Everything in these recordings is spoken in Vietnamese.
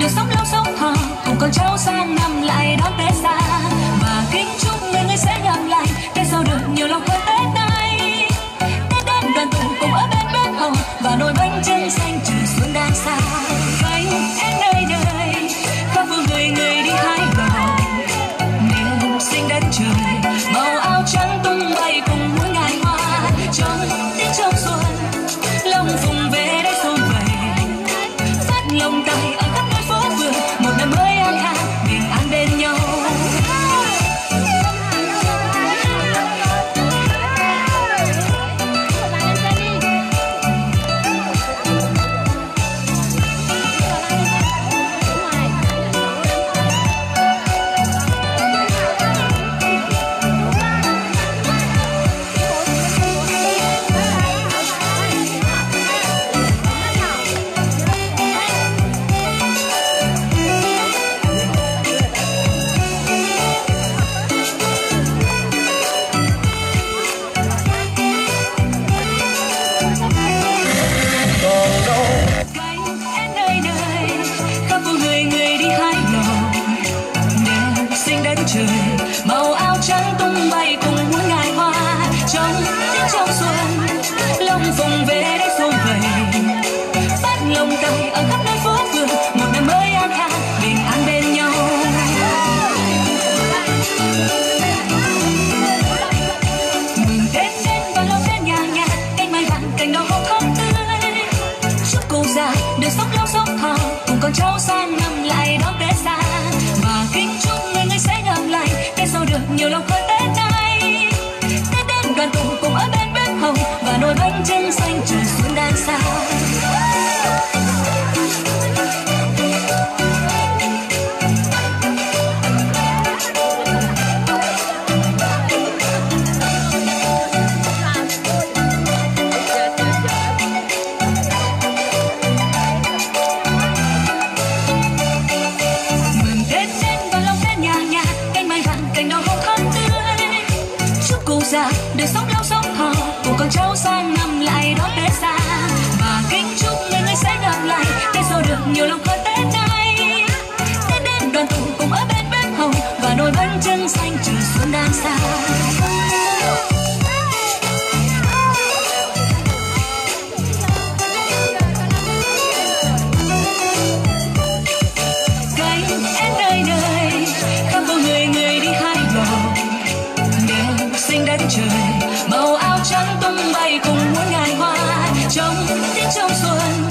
được sống lâu sống hò cùng con cháu sang năm lại đón tết xa và kính chúc người người sẽ nhầm phát lồng phát ở khắp nơi phố phường, một năm mới an khang, bình an bên nhau. Mừng tết đến và lâu đến nhà nhà cánh mai vàng, cành đào hồng thắm tươi. Chúc cụ già được sống lâu sống thọ, cùng con cháu sang năm lại đón tết xa. Và kính chúc người người sẽ gặp lại, tết sau được nhiều lòng khơi tết. Già được sống lâu sống thọ cùng con cháu sang năm lại đón tết xa. Và kính chúc người người sẽ gặp lại tết sau được nhiều lòng khơi tết nay tết đến đoàn tụ cùng ở bên bếp hồng, và nồi bánh trưng xanh trừ xuống đan xa. Trời. Màu áo trắng tung bay cùng muôn ngài hoa. Trong tiết trong xuân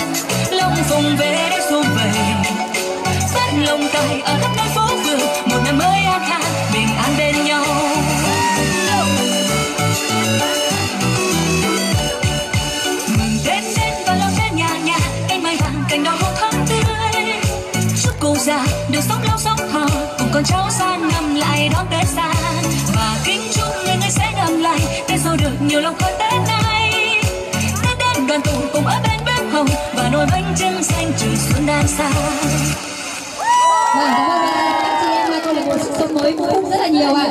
lòng vùng về đây xôn vầy rất lòng tay ở khắp nơi phố phường. Một năm mới an khang, bình an bên nhau. Mừng tết đến và lâu tết nhà nhà cánh mai vàng cành đào hoa thắm tươi. Chúc cụ già được sống lâu sống hò cùng con cháu sang năm lại đón tết xa. Và kính chúc sao được nhiều lòng khơi tết nay tết đến đoàn tụ cùng ở bên bếp hồng và nồi bánh trưng xanh trời xuống đan xa. Vâng cảm ơn các chị em câu lạc bộ sức sống mới. Vũ rất là nhiều ạ.